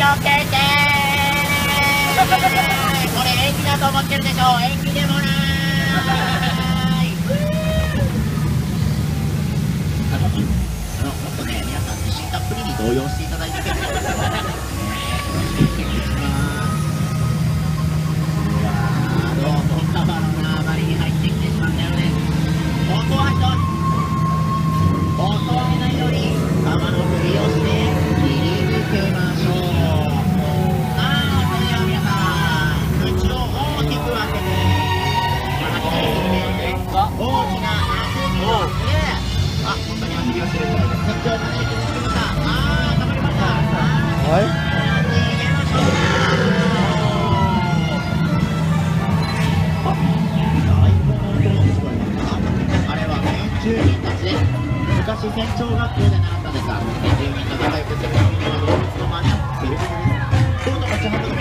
をつけてこれ延期だと思ってるでしょ。う延期でもない。あの、あの、もっとね、皆さん自信たっぷりに動揺していただいてああましたはい。民たち昔船長学校で習ったでさ住民と仲良くするためには動物の真似をすること持ち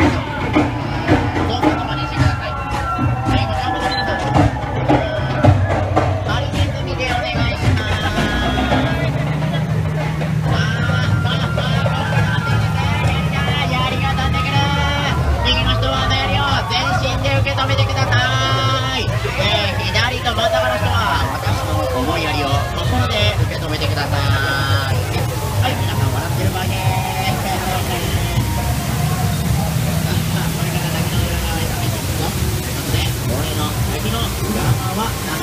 Tama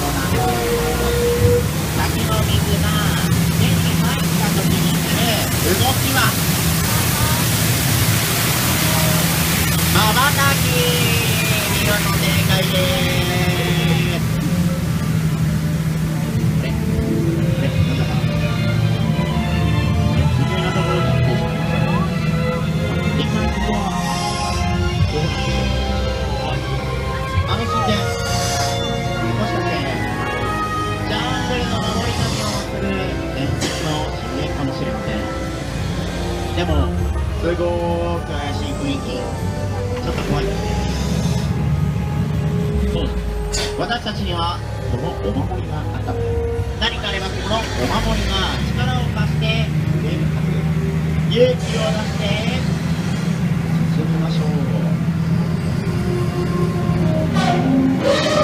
でもすごく怪しい。雰囲気ちょっと怖い。そう。私たちにはこのお守りがあった。何かあればこの。お守りが力を貸して勇気を出して進みましょう。